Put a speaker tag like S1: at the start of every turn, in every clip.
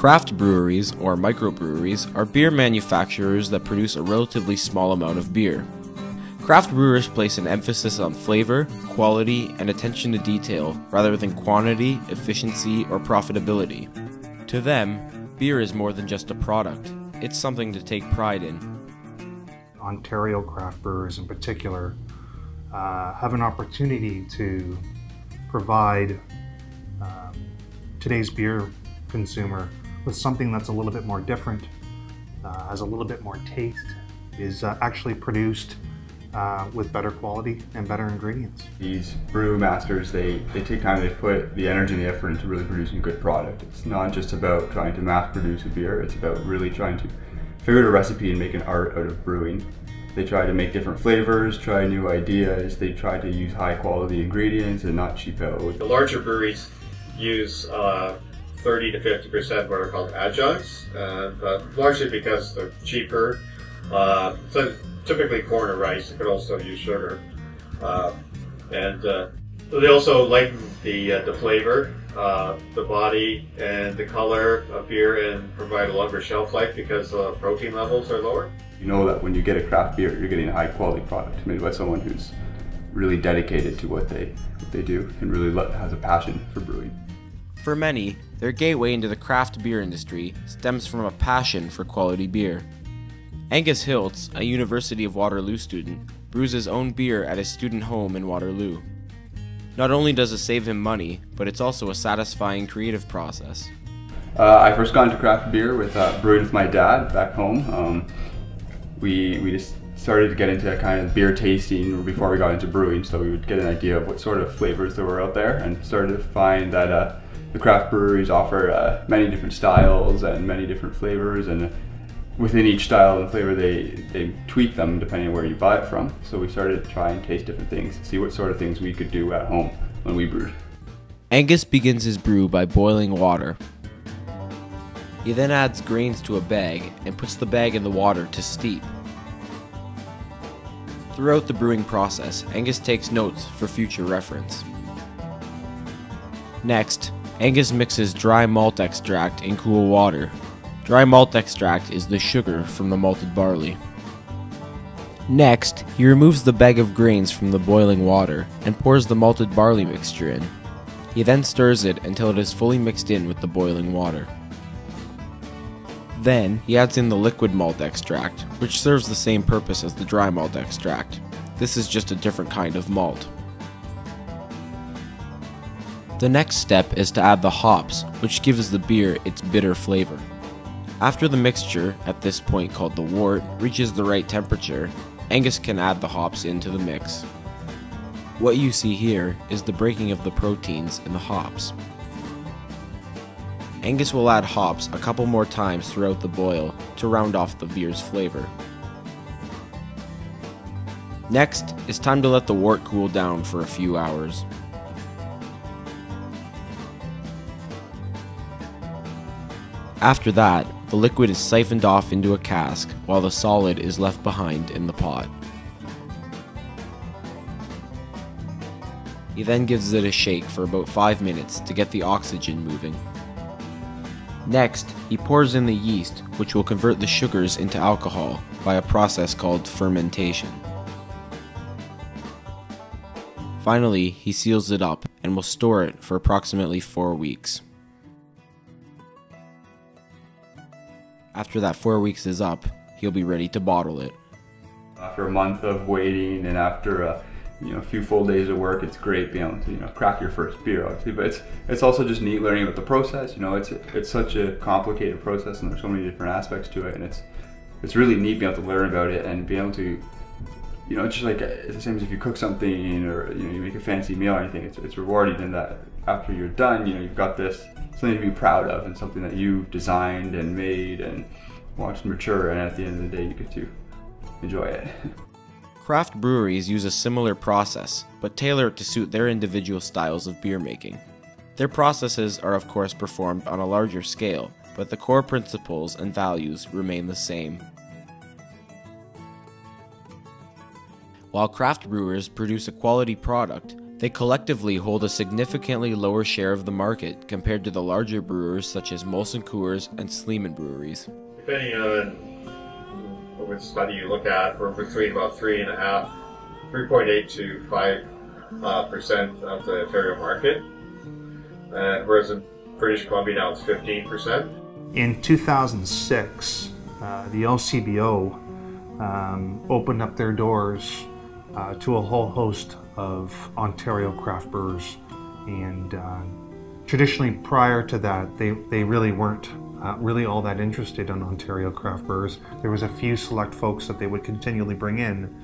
S1: Craft breweries, or microbreweries, are beer manufacturers that produce a relatively small amount of beer. Craft brewers place an emphasis on flavor, quality, and attention to detail rather than quantity, efficiency, or profitability. To them, beer is more than just a product, it's something to take pride in.
S2: Ontario craft brewers, in particular, uh, have an opportunity to provide um, today's beer consumer with something that's a little bit more different, uh, has a little bit more taste, is uh, actually produced uh, with better quality and better ingredients.
S3: These brew masters, they, they take time, they put the energy and the effort into really producing a good product. It's not just about trying to mass produce a beer, it's about really trying to figure out a recipe and make an art out of brewing. They try to make different flavors, try new ideas, they try to use high quality ingredients and not cheap out.
S4: The larger breweries use uh, 30 to 50 percent what are called adjuncts, uh, but largely because they're cheaper. Uh, so typically corn or rice. You could also use sugar, uh, and uh, they also lighten the uh, the flavor, uh, the body, and the color of beer, and provide a longer shelf life because the protein levels are lower.
S3: You know that when you get a craft beer, you're getting a high quality product made by someone who's really dedicated to what they what they do and really has a passion for brewing.
S1: For many, their gateway into the craft beer industry stems from a passion for quality beer. Angus Hiltz, a University of Waterloo student, brews his own beer at his student home in Waterloo. Not only does it save him money, but it's also a satisfying creative process.
S3: Uh, I first got into craft beer with uh, brewing with my dad back home. Um, we, we just started to get into kind of beer tasting before we got into brewing, so we would get an idea of what sort of flavors there were out there and started to find that uh, the craft breweries offer uh, many different styles and many different flavors and within each style and flavor they, they tweak them depending on where you buy it from. So we started to try and taste different things, see what sort of things we could do at home when we brewed.
S1: Angus begins his brew by boiling water. He then adds grains to a bag and puts the bag in the water to steep. Throughout the brewing process, Angus takes notes for future reference. Next, Angus mixes dry malt extract in cool water. Dry malt extract is the sugar from the malted barley. Next, he removes the bag of grains from the boiling water and pours the malted barley mixture in. He then stirs it until it is fully mixed in with the boiling water. Then, he adds in the liquid malt extract, which serves the same purpose as the dry malt extract. This is just a different kind of malt. The next step is to add the hops, which gives the beer its bitter flavor. After the mixture, at this point called the wort, reaches the right temperature, Angus can add the hops into the mix. What you see here is the breaking of the proteins in the hops. Angus will add hops a couple more times throughout the boil to round off the beer's flavor. Next, it's time to let the wort cool down for a few hours. After that, the liquid is siphoned off into a cask while the solid is left behind in the pot. He then gives it a shake for about 5 minutes to get the oxygen moving. Next, he pours in the yeast, which will convert the sugars into alcohol by a process called fermentation. Finally, he seals it up and will store it for approximately 4 weeks. After that four weeks is up, he'll be ready to bottle it.
S3: After a month of waiting and after a you know a few full days of work, it's great being able to you know crack your first beer, obviously. But it's it's also just neat learning about the process. You know, it's it's such a complicated process and there's so many different aspects to it, and it's it's really neat being able to learn about it and be able to you know, it's just like it's the same as if you cook something or you know you make a fancy meal or anything. It's it's rewarding in that after you're done, you know, you've got this something to be proud of and something that you've designed and made and watched mature. And at the end of the day, you get to enjoy it.
S1: Craft breweries use a similar process, but tailor it to suit their individual styles of beer making. Their processes are, of course, performed on a larger scale, but the core principles and values remain the same. While craft brewers produce a quality product, They collectively hold a significantly lower share of the market compared to the larger brewers such as Molson Coors and Sleeman breweries.
S4: Depending on which study you look at, we're between about three and a half, 3.8 to 5 uh, percent of the Ontario market, and whereas in British Columbia now it's 15 percent.
S2: In 2006, uh, the LCBO um, opened up their doors uh, to a whole host of Ontario craft brewers. And uh, traditionally, prior to that, they, they really weren't uh, really all that interested in Ontario craft brewers. There was a few select folks that they would continually bring in,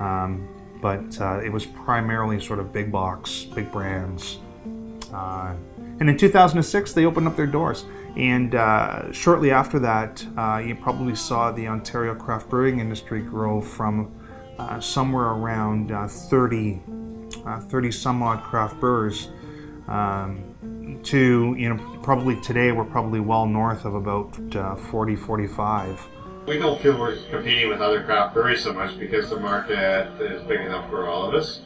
S2: um, but uh, it was primarily sort of big box, big brands. Uh, and in 2006, they opened up their doors. And uh, shortly after that, uh, you probably saw the Ontario craft brewing industry grow from uh, somewhere around uh, 30, uh, 30 some odd craft brewers um, to, you know, probably today we're probably well north of about uh, 40, 45.
S4: We don't feel we're competing with other craft breweries so much because the market is big enough for all of us.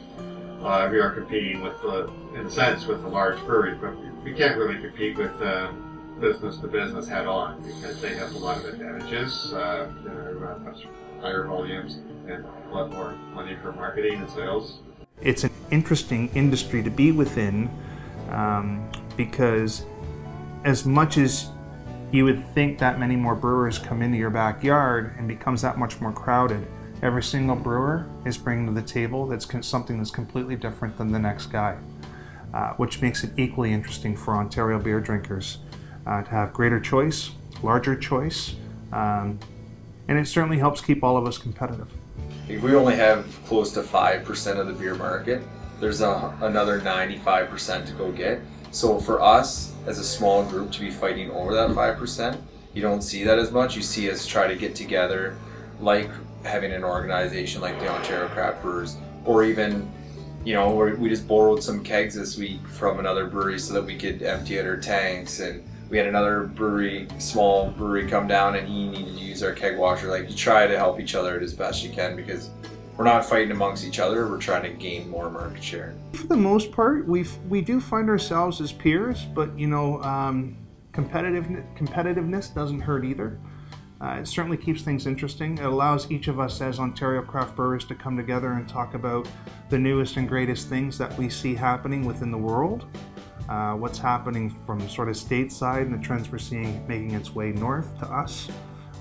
S4: Uh, we are competing with, the, in a sense, with the large breweries, but we can't really compete with uh, business to business head on because they have a lot of advantages. Uh, they're much higher volumes and a lot more money for marketing and sales.
S2: It's an interesting industry to be within um, because as much as you would think that many more brewers come into your backyard and becomes that much more crowded, every single brewer is bringing to the table that's something that's completely different than the next guy, uh, which makes it equally interesting for Ontario beer drinkers uh, to have greater choice, larger choice, um, and it certainly helps keep all of us competitive.
S5: We only have close to 5% of the beer market. There's a, another 95% to go get. So for us, as a small group, to be fighting over that 5%, you don't see that as much. You see us try to get together, like having an organization like the Ontario Craft Brewers, or even, you know, we just borrowed some kegs this week from another brewery so that we could empty out our tanks and we had another brewery, small brewery, come down and he needed to use our keg washer. Like you try to help each other as best you can because we're not fighting amongst each other. We're trying to gain more market share.
S2: For the most part, we we do find ourselves as peers, but you know, um, competitive competitiveness doesn't hurt either. Uh, it certainly keeps things interesting. It allows each of us as Ontario craft brewers to come together and talk about the newest and greatest things that we see happening within the world uh, what's happening from sort of stateside and the trends we're seeing making its way north to us.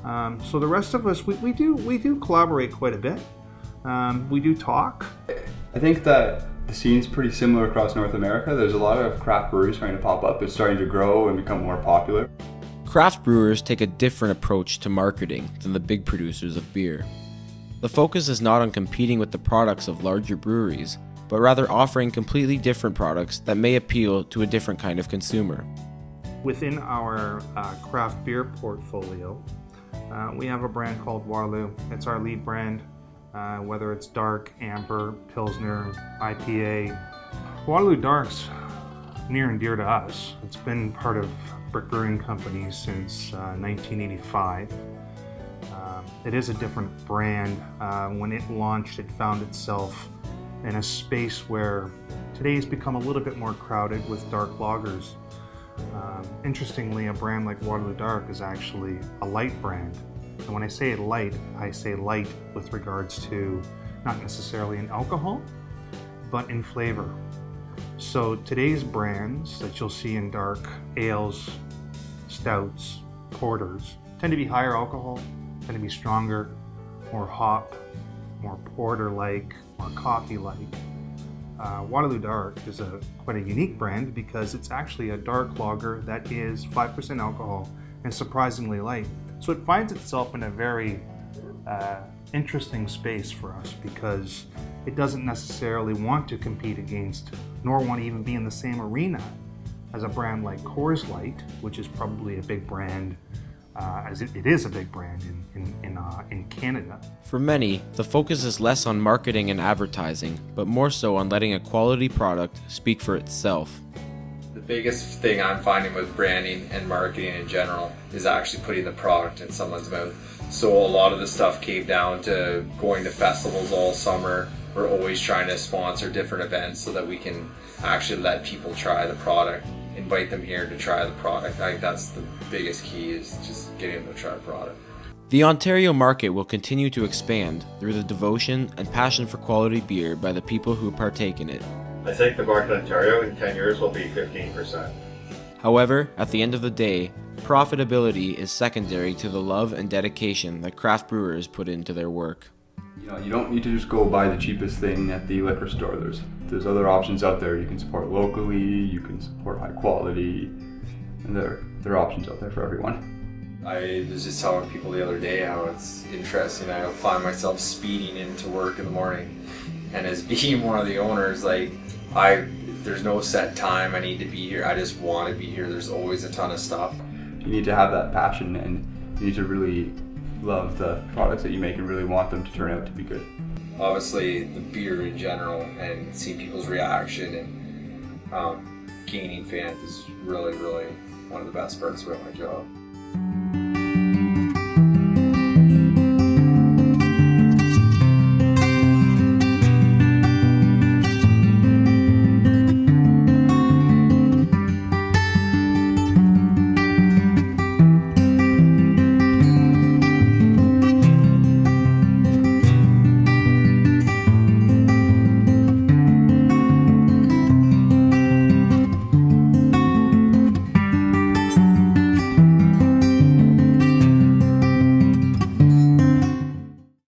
S2: Um, so the rest of us, we, we, do we do collaborate quite a bit. Um, we do talk.
S3: I think that the scene's pretty similar across North America. There's a lot of craft breweries starting to pop up. It's starting to grow and become more popular.
S1: Craft brewers take a different approach to marketing than the big producers of beer. The focus is not on competing with the products of larger breweries, but rather offering completely different products that may appeal to a different kind of consumer.
S2: Within our uh, craft beer portfolio, uh, we have a brand called Waterloo. It's our lead brand, uh, whether it's dark, amber, pilsner, IPA. Waterloo Dark's near and dear to us. It's been part of Brick Brewing Company since 1985. Uh, um, it is a different brand. Uh, when it launched, it found itself in a space where today has become a little bit more crowded with dark lagers. Um, interestingly, a brand like Waterloo Dark is actually a light brand. And when I say light, I say light with regards to not necessarily in alcohol, but in flavor. So today's brands that you'll see in dark ales, stouts, porters tend to be higher alcohol, tend to be stronger, more hop, more porter-like, more coffee-like. Uh, Waterloo Dark is a quite a unique brand because it's actually a dark lager that is 5% alcohol and surprisingly light. So it finds itself in a very uh, interesting space for us because it doesn't necessarily want to compete against, nor want to even be in the same arena as a brand like Coors Light, which is probably a big brand uh, as it, it is a big brand in, in, in, uh, in Canada.
S1: For many, the focus is less on marketing and advertising, but more so on letting a quality product speak for itself.
S5: The biggest thing I'm finding with branding and marketing in general is actually putting the product in someone's mouth. So a lot of the stuff came down to going to festivals all summer, we're always trying to sponsor different events so that we can actually let people try the product, invite them here to try the product. I think that's the biggest key is just getting them to try the product.
S1: The Ontario market will continue to expand through the devotion and passion for quality beer by the people who partake in it.
S4: I think the market in Ontario in 10 years will be 15%.
S1: However, at the end of the day, profitability is secondary to the love and dedication that craft brewers put into their work.
S3: You know, you don't need to just go buy the cheapest thing at the liquor store. There's there's other options out there. You can support locally, you can support high quality, and there there are options out there for everyone.
S5: I was just telling people the other day how it's interesting. I find myself speeding into work in the morning, and as being one of the owners, like I, there's no set time I need to be here. I just want to be here. There's always a ton of stuff.
S3: You need to have that passion, and you need to really love the products that you make and really want them to turn out to be good.
S5: Obviously, the beer in general, and seeing people's reaction and um, gaining fans is really, really one of the best parts about my job.